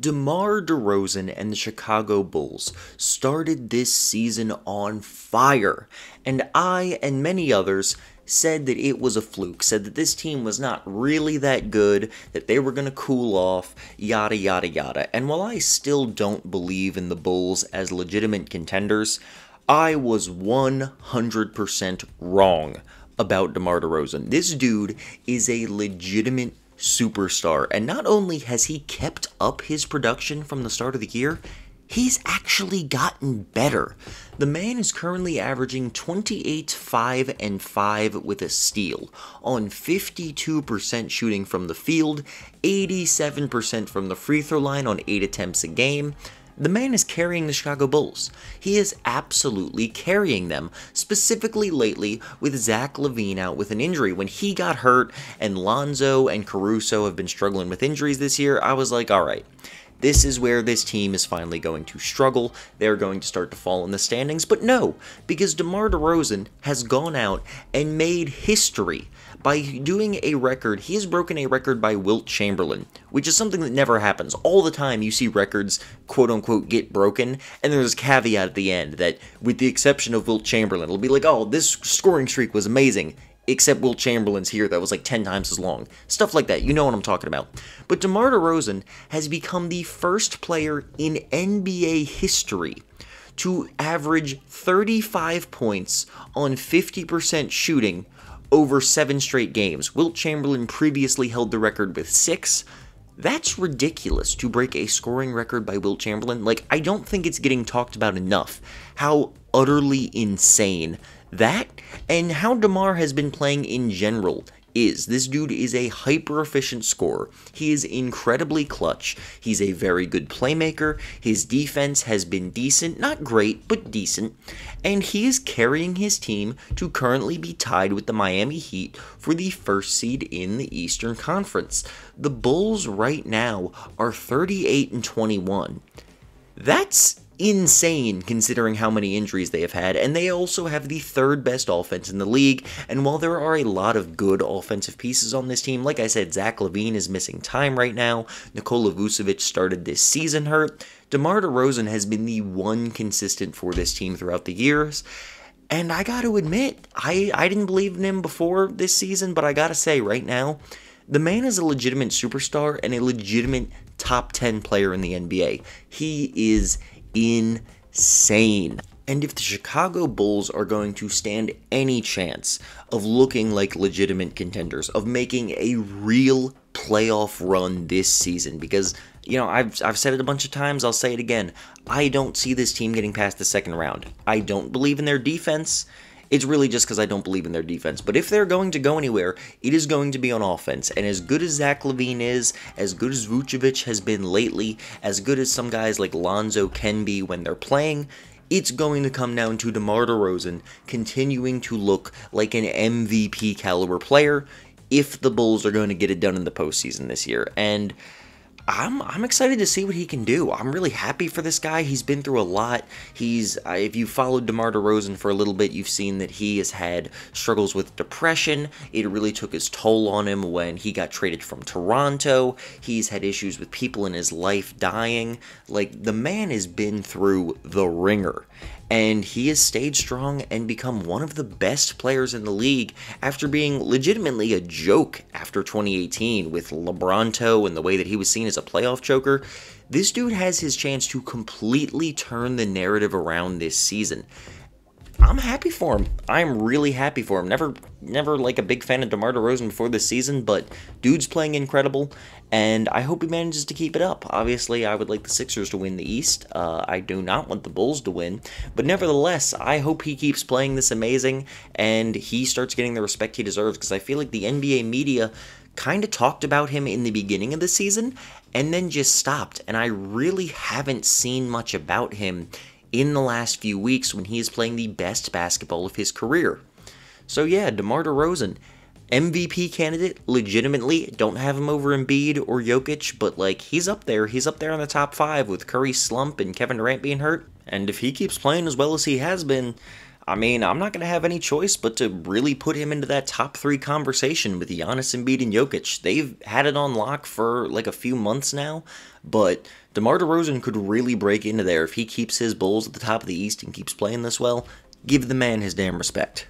DeMar DeRozan and the Chicago Bulls started this season on fire, and I and many others said that it was a fluke, said that this team was not really that good, that they were going to cool off, yada yada yada. And while I still don't believe in the Bulls as legitimate contenders, I was 100% wrong about DeMar DeRozan. This dude is a legitimate superstar, and not only has he kept up his production from the start of the year, he's actually gotten better. The man is currently averaging 28, 5, and 5 with a steal, on 52% shooting from the field, 87% from the free throw line on 8 attempts a game, the man is carrying the Chicago Bulls. He is absolutely carrying them, specifically lately with Zach LaVine out with an injury. When he got hurt and Lonzo and Caruso have been struggling with injuries this year, I was like, all right, this is where this team is finally going to struggle. They're going to start to fall in the standings. But no, because DeMar DeRozan has gone out and made history by doing a record. He has broken a record by Wilt Chamberlain, which is something that never happens. All the time you see records, quote unquote, get broken, and there's a caveat at the end that, with the exception of Wilt Chamberlain, it'll be like, oh, this scoring streak was amazing except Wilt Chamberlain's here that was like 10 times as long. Stuff like that, you know what I'm talking about. But DeMar DeRozan has become the first player in NBA history to average 35 points on 50% shooting over seven straight games. Wilt Chamberlain previously held the record with six. That's ridiculous to break a scoring record by Wilt Chamberlain. Like, I don't think it's getting talked about enough how utterly insane that and how DeMar has been playing in general is. This dude is a hyper efficient scorer. He is incredibly clutch. He's a very good playmaker. His defense has been decent, not great, but decent. And he is carrying his team to currently be tied with the Miami Heat for the first seed in the Eastern Conference. The Bulls right now are 38 and 21. That's insane considering how many injuries they have had, and they also have the third best offense in the league. And while there are a lot of good offensive pieces on this team, like I said, Zach LaVine is missing time right now. Nikola Vucevic started this season hurt. DeMar DeRozan has been the one consistent for this team throughout the years. And I got to admit, I, I didn't believe in him before this season, but I got to say right now, the man is a legitimate superstar and a legitimate top 10 player in the NBA. He is insane. And if the Chicago Bulls are going to stand any chance of looking like legitimate contenders, of making a real playoff run this season, because, you know, I've, I've said it a bunch of times, I'll say it again. I don't see this team getting past the second round. I don't believe in their defense. It's really just because I don't believe in their defense. But if they're going to go anywhere, it is going to be on offense. And as good as Zach LaVine is, as good as Vucevic has been lately, as good as some guys like Lonzo can be when they're playing, it's going to come down to DeMar DeRozan continuing to look like an MVP caliber player if the Bulls are going to get it done in the postseason this year. And I'm I'm excited to see what he can do. I'm really happy for this guy. He's been through a lot. He's uh, if you followed DeMar DeRozan for a little bit, you've seen that he has had struggles with depression. It really took its toll on him when he got traded from Toronto. He's had issues with people in his life dying. Like the man has been through the ringer and he has stayed strong and become one of the best players in the league after being legitimately a joke after 2018 with LeBronto and the way that he was seen as a playoff choker. This dude has his chance to completely turn the narrative around this season. I'm happy for him. I'm really happy for him. Never, never like a big fan of DeMar DeRozan before this season, but dude's playing incredible, and I hope he manages to keep it up. Obviously, I would like the Sixers to win the East. Uh, I do not want the Bulls to win, but nevertheless, I hope he keeps playing this amazing and he starts getting the respect he deserves because I feel like the NBA media kind of talked about him in the beginning of the season and then just stopped, and I really haven't seen much about him in the last few weeks when he is playing the best basketball of his career. So yeah, DeMar DeRozan, MVP candidate, legitimately. Don't have him over Embiid or Jokic, but like he's up there. He's up there in the top five with Curry slump and Kevin Durant being hurt. And if he keeps playing as well as he has been, I mean, I'm not going to have any choice but to really put him into that top three conversation with Giannis Embiid and Jokic. They've had it on lock for like a few months now, but DeMar DeRozan could really break into there if he keeps his Bulls at the top of the East and keeps playing this well. Give the man his damn respect.